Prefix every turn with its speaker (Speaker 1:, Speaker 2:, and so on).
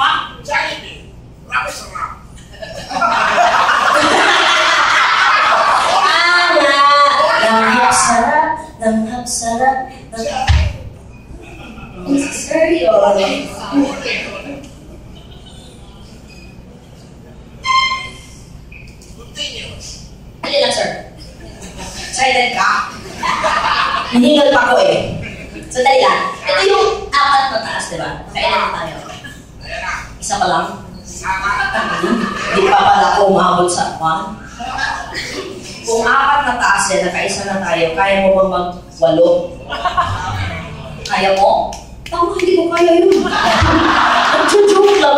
Speaker 1: Ha? Jollibee! Grabe sarap!
Speaker 2: Tama! Langhap sarap, langhap sarap. Seryo?
Speaker 1: Continuous!
Speaker 2: Ano lang, sir?
Speaker 1: Silent ka?
Speaker 2: Hinihingal pa ko eh. Sandali lang. Ito yung apat na taas, di ba? Kailan na tayo?
Speaker 1: Ayan na!
Speaker 2: Isa pa lang? Hindi pa pala ako umabot sa one. Kung apat na taas yan, nakaisa na tayo, kaya mo bang mag-walo? Kaya mo? Tama, hindi ko kaya yun. Nag-joke lang